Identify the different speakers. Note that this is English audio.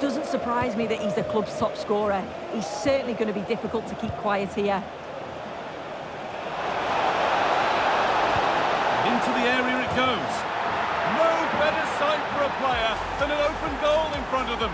Speaker 1: doesn't surprise me that he's the club's top scorer. He's certainly going to be difficult to keep quiet here.
Speaker 2: Into the area it goes. No better sight for a player than an open goal in front of them.